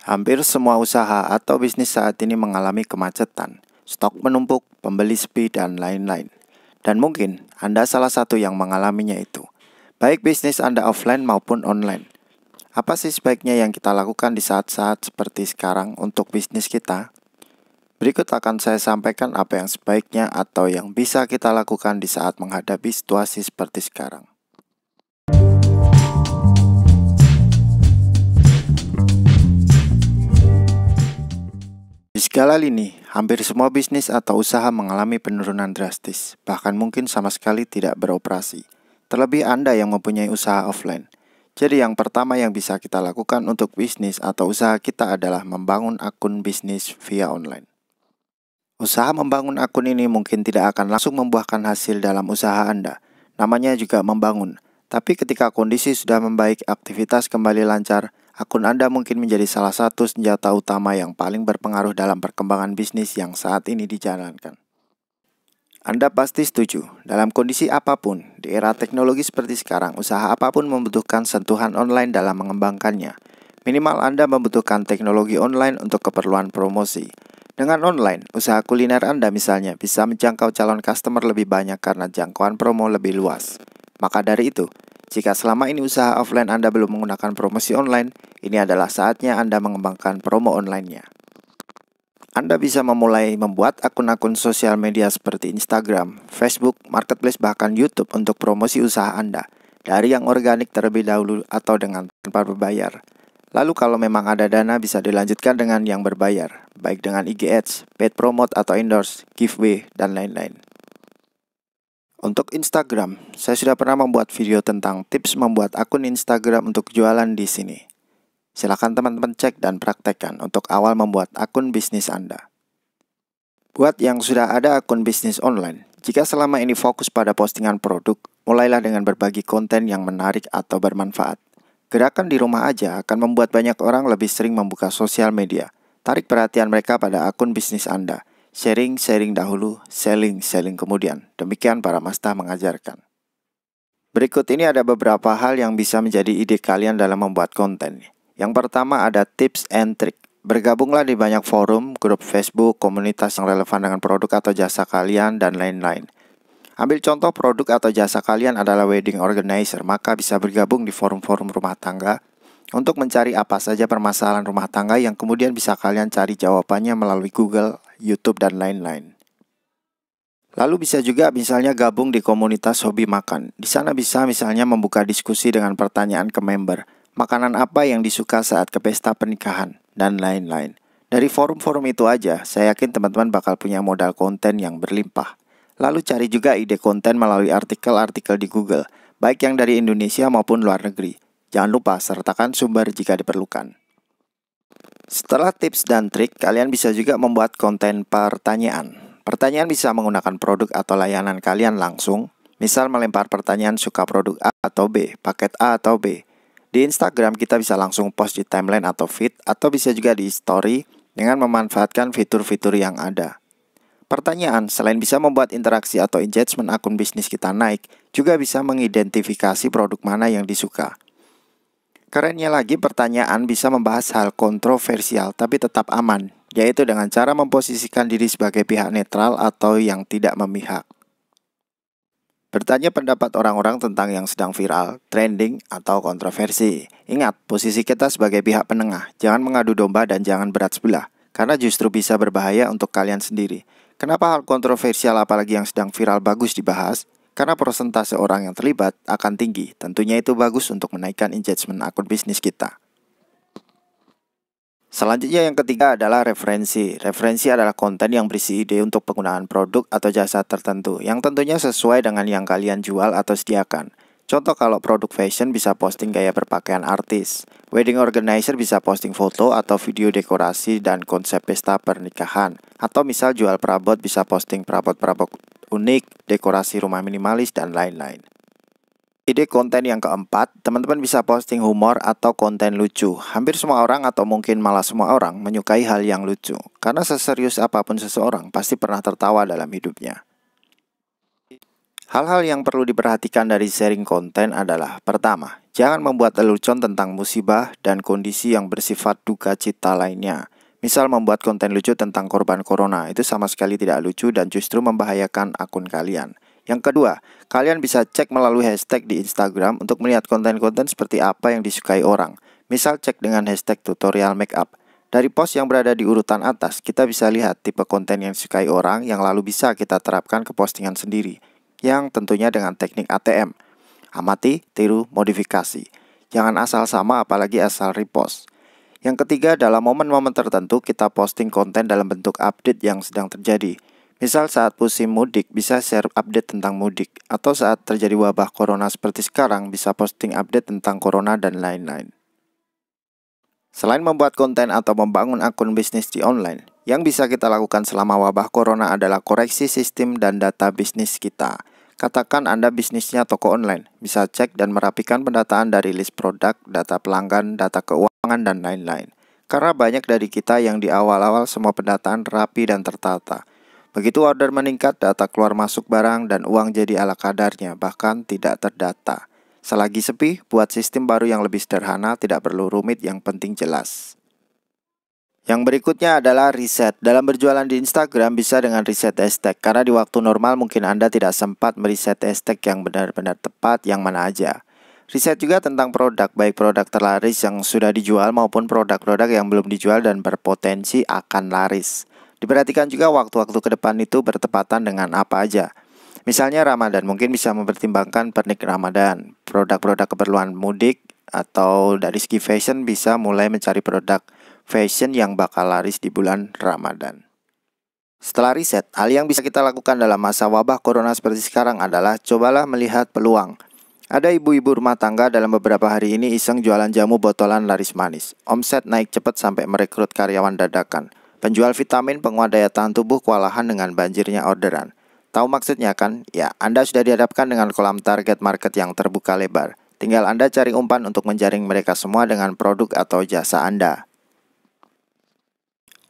Hampir semua usaha atau bisnis saat ini mengalami kemacetan, stok menumpuk, pembeli sepi, dan lain-lain. Dan mungkin Anda salah satu yang mengalaminya itu, baik bisnis Anda offline maupun online. Apa sih sebaiknya yang kita lakukan di saat-saat seperti sekarang untuk bisnis kita? Berikut akan saya sampaikan apa yang sebaiknya atau yang bisa kita lakukan di saat menghadapi situasi seperti sekarang. Segala lini, hampir semua bisnis atau usaha mengalami penurunan drastis, bahkan mungkin sama sekali tidak beroperasi. Terlebih Anda yang mempunyai usaha offline. Jadi yang pertama yang bisa kita lakukan untuk bisnis atau usaha kita adalah membangun akun bisnis via online. Usaha membangun akun ini mungkin tidak akan langsung membuahkan hasil dalam usaha Anda. Namanya juga membangun. Tapi ketika kondisi sudah membaik, aktivitas kembali lancar, akun Anda mungkin menjadi salah satu senjata utama yang paling berpengaruh dalam perkembangan bisnis yang saat ini dijalankan. Anda pasti setuju, dalam kondisi apa pun, di era teknologi seperti sekarang, usaha apa pun membutuhkan sentuhan online dalam mengembangkannya. Minimal Anda membutuhkan teknologi online untuk keperluan promosi. Dengan online, usaha kuliner Anda misalnya bisa menjangkau calon customer lebih banyak karena jangkauan promo lebih luas. Maka dari itu, jika selama ini usaha offline Anda belum menggunakan promosi online, ini adalah saatnya Anda mengembangkan promo online-nya. Anda bisa memulai membuat akun-akun sosial media seperti Instagram, Facebook, Marketplace, bahkan YouTube untuk promosi usaha Anda dari yang organik terlebih dahulu atau dengan tanpa berbayar. Lalu kalau memang ada dana bisa dilanjutkan dengan yang berbayar, baik dengan IG Ads, paid promote atau endorse, giveaway, dan lain-lain. Untuk Instagram, saya sudah pernah membuat video tentang tips membuat akun Instagram untuk jualan di sini. Silakan teman-teman cek dan praktekkan untuk awal membuat akun bisnis Anda. Buat yang sudah ada akun bisnis online, jika selama ini fokus pada postingan produk, mulailah dengan berbagi konten yang menarik atau bermanfaat. Gerakan di rumah aja akan membuat banyak orang lebih sering membuka sosial media. Tarik perhatian mereka pada akun bisnis Anda Sharing, sharing dahulu, selling, selling kemudian. Demikian para masta mengajarkan. Berikut ini ada beberapa hal yang bisa menjadi ide kalian dalam membuat konten. Yang pertama ada tips and trick. Bergabunglah di banyak forum, grup Facebook, komunitas yang relevan dengan produk atau jasa kalian, dan lain-lain. Ambil contoh produk atau jasa kalian adalah wedding organizer, maka bisa bergabung di forum-forum rumah tangga untuk mencari apa saja permasalahan rumah tangga yang kemudian bisa kalian cari jawabannya melalui Google YouTube, dan lain-lain. Lalu bisa juga misalnya gabung di komunitas hobi makan. Di sana bisa misalnya membuka diskusi dengan pertanyaan ke member, makanan apa yang disuka saat ke pesta pernikahan, dan lain-lain. Dari forum-forum itu aja, saya yakin teman-teman bakal punya modal konten yang berlimpah. Lalu cari juga ide konten melalui artikel-artikel di Google, baik yang dari Indonesia maupun luar negeri. Jangan lupa sertakan sumber jika diperlukan. Setelah tips dan trik, kalian bisa juga membuat konten pertanyaan. Pertanyaan bisa menggunakan produk atau layanan kalian langsung, misal melempar pertanyaan suka produk A atau B, paket A atau B. Di Instagram kita bisa langsung post di timeline atau feed, atau bisa juga di story dengan memanfaatkan fitur-fitur yang ada. Pertanyaan, selain bisa membuat interaksi atau engagement akun bisnis kita naik, juga bisa mengidentifikasi produk mana yang disuka. Kerennya lagi pertanyaan bisa membahas hal kontroversial tapi tetap aman, yaitu dengan cara memposisikan diri sebagai pihak netral atau yang tidak memihak. Bertanya pendapat orang-orang tentang yang sedang viral, trending, atau kontroversi. Ingat, posisi kita sebagai pihak penengah, jangan mengadu domba dan jangan berat sebelah, karena justru bisa berbahaya untuk kalian sendiri. Kenapa hal kontroversial apalagi yang sedang viral bagus dibahas? Karena persentase orang yang terlibat akan tinggi, tentunya itu bagus untuk menaikkan engagement akun bisnis kita. Selanjutnya yang ketiga adalah referensi. Referensi adalah konten yang berisi ide untuk penggunaan produk atau jasa tertentu yang tentunya sesuai dengan yang kalian jual atau sediakan. Contoh kalau produk fashion bisa posting gaya berpakaian artis. Wedding organizer bisa posting foto atau video dekorasi dan konsep pesta pernikahan. Atau misal jual perabot bisa posting perabot-perabot unik, dekorasi rumah minimalis, dan lain-lain. Ide konten yang keempat, teman-teman bisa posting humor atau konten lucu. Hampir semua orang atau mungkin malah semua orang menyukai hal yang lucu. Karena seserius apa pun seseorang pasti pernah tertawa dalam hidupnya. Hal-hal yang perlu diperhatikan dari sharing konten adalah Pertama, jangan membuat lelucon tentang musibah dan kondisi yang bersifat duka cita lainnya. Misal membuat konten lucu tentang korban corona, itu sama sekali tidak lucu dan justru membahayakan akun kalian. Yang kedua, kalian bisa cek melalui hashtag di Instagram untuk melihat konten-konten seperti apa yang disukai orang. Misal cek dengan hashtag tutorial makeup. Dari post yang berada di urutan atas, kita bisa lihat tipe konten yang disukai orang yang lalu bisa kita terapkan ke postingan sendiri yang tentunya dengan teknik ATM. Amati, tiru, modifikasi. Jangan asal sama apalagi asal repost. Yang ketiga, dalam momen-momen tertentu kita posting konten dalam bentuk update yang sedang terjadi. Misal saat musim mudik bisa share update tentang mudik atau saat terjadi wabah corona seperti sekarang bisa posting update tentang corona dan lain-lain. Selain membuat konten atau membangun akun bisnis di online, yang bisa kita lakukan selama wabah corona adalah koreksi sistem dan data bisnis kita. Katakan Anda bisnisnya toko online, bisa cek dan merapikan pendataan dari list produk, data pelanggan, data keuangan, dan lain-lain. Karena banyak dari kita yang di awal-awal semua pendataan rapi dan tertata. Begitu order meningkat, data keluar masuk barang dan uang jadi ala kadarnya, bahkan tidak terdata. Selagi sepi, buat sistem baru yang lebih sederhana, tidak perlu rumit, yang penting jelas. Yang berikutnya adalah riset. Dalam berjualan di Instagram bisa dengan riset hashtag karena di waktu normal mungkin Anda tidak sempat meriset hashtag yang benar-benar tepat yang mana aja. Riset juga tentang produk, baik produk terlaris yang sudah dijual maupun produk-produk yang belum dijual dan berpotensi akan laris. Diperhatikan juga waktu-waktu ke depan itu bertepatan dengan apa aja. Misalnya Ramadan, mungkin bisa mempertimbangkan pernik Ramadan, produk-produk keperluan mudik, atau dari segi fashion bisa mulai mencari produk fashion yang bakal laris di bulan Ramadan. Setelah riset, hal yang bisa kita lakukan dalam masa wabah corona seperti sekarang adalah cobalah melihat peluang. Ada ibu-ibu rumah tangga dalam beberapa hari ini iseng jualan jamu botolan laris manis. Omset naik cepat sampai merekrut karyawan dadakan. Penjual vitamin penguat daya tahan tubuh kewalahan dengan banjirnya orderan. Tahu maksudnya kan? Ya, Anda sudah dihadapkan dengan kolam target market yang terbuka lebar. Tinggal Anda cari umpan untuk menjaring mereka semua dengan produk atau jasa Anda.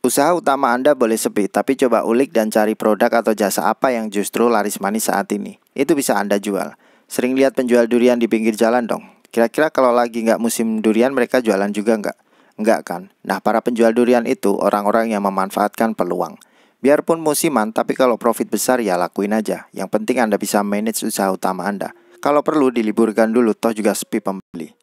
Usaha utama Anda boleh sepi, tapi coba ulik dan cari produk atau jasa apa yang justru laris manis saat ini. Itu bisa Anda jual. Sering lihat penjual durian di pinggir jalan dong. Kira-kira kalau lagi nggak musim durian mereka jualan juga nggak? Nggak kan? Nah para penjual durian itu orang-orang yang memanfaatkan peluang. Biarpun musiman, tapi kalau profit besar ya lakuin aja. Yang penting Anda bisa manage usaha utama Anda. Kalau perlu diliburkan dulu, toh juga sepi pembeli.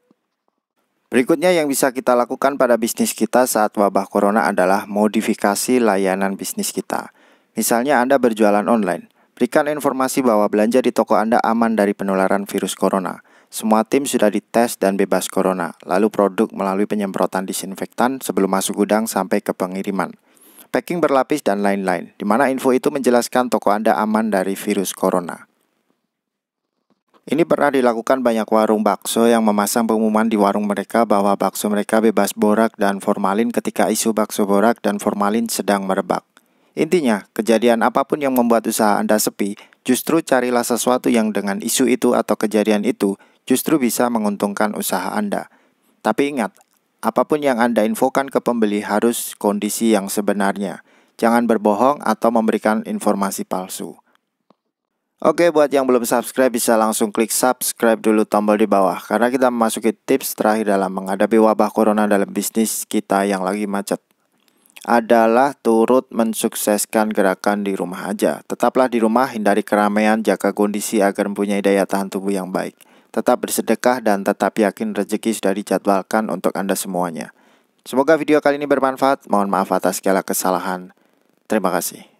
Berikutnya yang bisa kita lakukan pada bisnis kita saat wabah corona adalah modifikasi layanan bisnis kita. Misalnya Anda berjualan online, berikan informasi bahwa belanja di toko Anda aman dari penularan virus corona. Semua tim sudah dites dan bebas corona, lalu produk melalui penyemprotan disinfektan sebelum masuk gudang sampai ke pengiriman. Packing berlapis dan lain-lain, di mana info itu menjelaskan toko Anda aman dari virus corona. Ini pernah dilakukan banyak warung bakso yang memasang pengumuman di warung mereka bahwa bakso mereka bebas borak dan formalin ketika isu bakso borak dan formalin sedang merebak. Intinya, kejadian apa pun yang membuat usaha Anda sepi, justru carilah sesuatu yang dengan isu itu atau kejadian itu justru bisa menguntungkan usaha Anda. Tapi ingat, apa pun yang Anda infokan ke pembeli harus kondisi yang sebenarnya. Jangan berbohong atau memberikan informasi palsu. Oke, buat yang belum subscribe bisa langsung klik subscribe dulu tombol di bawah karena kita memasuki tips terakhir dalam menghadapi wabah corona dalam bisnis kita yang lagi macet. Adalah turut mensukseskan gerakan di rumah aja. Tetaplah di rumah, hindari keramaian, jaga kondisi agar mempunyai daya tahan tubuh yang baik. Tetap bersedekah dan tetap yakin rezeki sudah dijadwalkan untuk Anda semuanya. Semoga video kali ini bermanfaat. Mohon maaf atas segala kesalahan. Terima kasih.